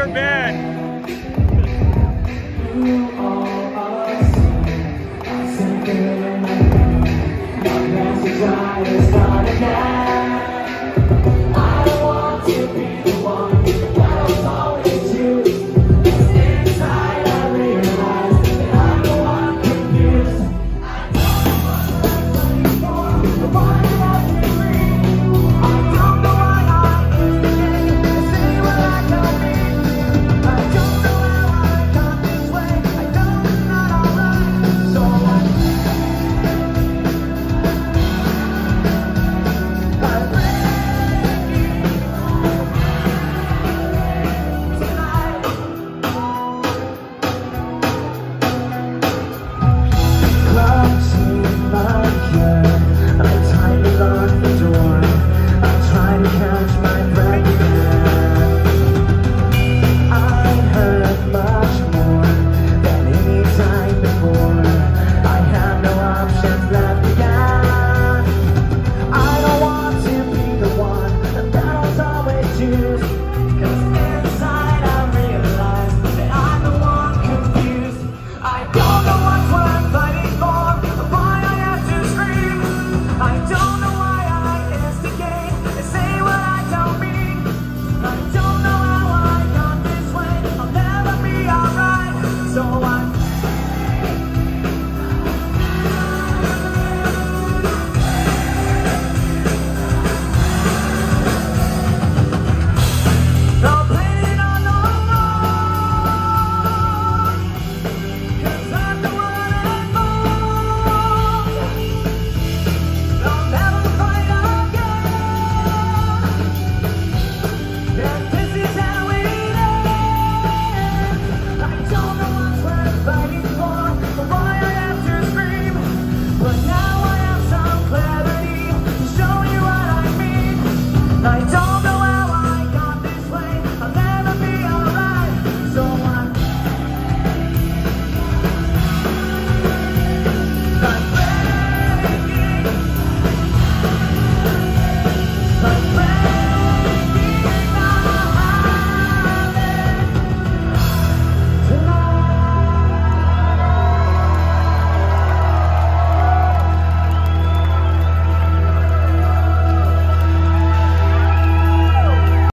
your bed.